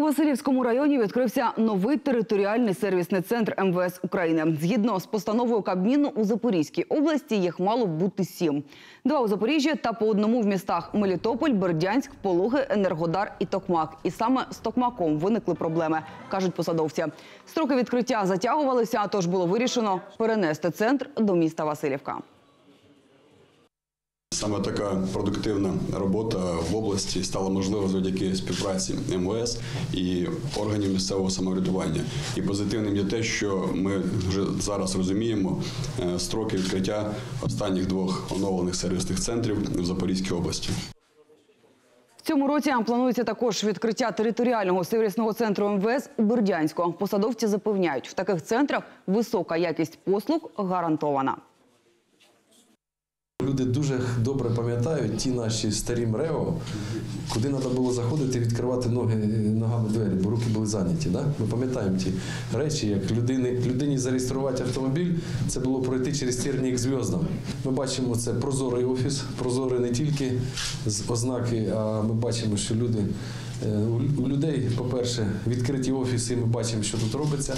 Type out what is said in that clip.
У Васильівському районі відкрився новий територіальний сервісний центр МВС України. Згідно з постановою Кабміну у Запорізькій області їх мало бути сім. Два у Запоріжжі та по одному в містах Мелітополь, Бердянськ, Пологи, Енергодар і Токмак. І саме з Токмаком виникли проблеми, кажуть посадовці. Строки відкриття затягувалися, тож було вирішено перенести центр до міста Васильівка. Саме така продуктивна робота в області стала можлива завдяки співпраці МВС і органів місцевого самоврядування. І позитивним є те, що ми вже зараз розуміємо е, строки відкриття останніх двох оновлених сервісних центрів в Запорізькій області. В цьому році планується також відкриття територіального сервісного центру МВС у Бердянську. Посадовці запевняють, в таких центрах висока якість послуг гарантована. Люди дуже добре пам'ятають ті наші старі МРЕО, куди треба було заходити і відкривати ноги ногами двері, бо руки були зайняті. Да? Ми пам'ятаємо ті речі, як людини, людині зареєструвати автомобіль, це було пройти через тернік зв'яздам. Ми бачимо це прозорий офіс, прозорий не тільки з ознаки, а ми бачимо, що люди. е, у людей, по-перше, відкриті офіси, і ми бачимо, що тут робиться.